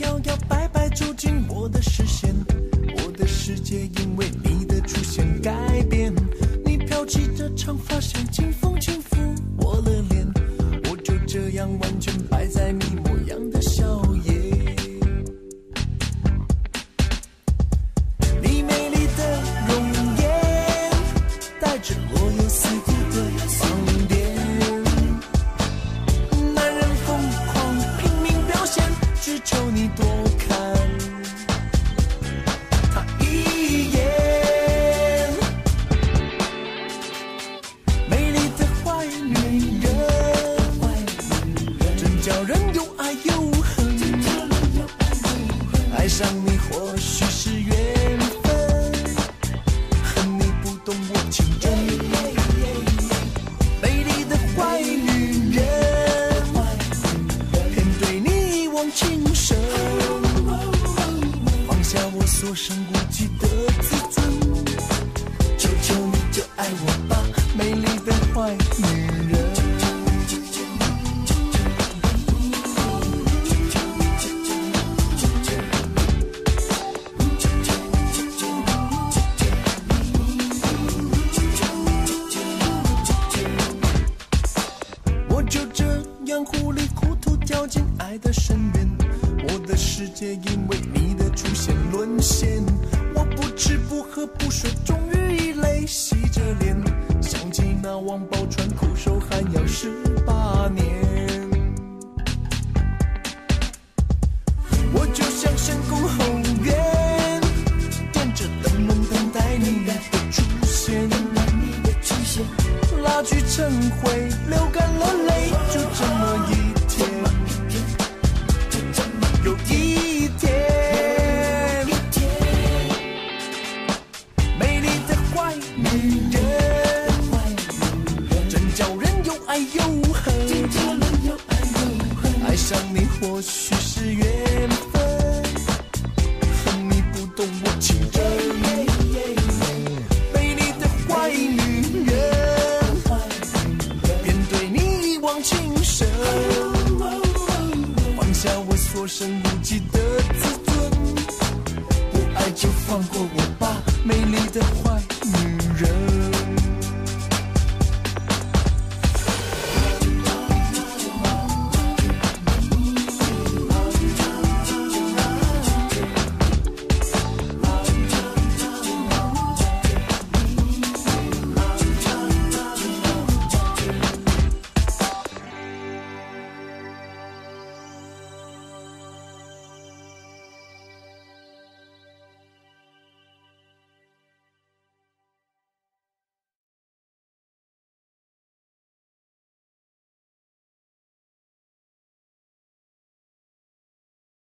摇摇摆摆走进我的视线，我的世界因为你的出现改变，你飘起的长发线。求你多看他一眼。美丽的坏女人，真叫人又爱又恨。爱上你或许是缘分，恨你不懂我情。爱女人我就这样糊里糊涂掉进爱的深渊我的世界因为你的出现沦陷我不吃不喝不睡终于一泪洗。那王宝钏苦守寒窑十八年。我就像深宫后院，等着灯笼等待你的出现。蜡炬成灰，流干了或许是缘分，恨你不懂我情真。美丽的坏女人，便对你一往情深，放下我所剩无几的自尊，不爱就放过我吧，美丽的坏。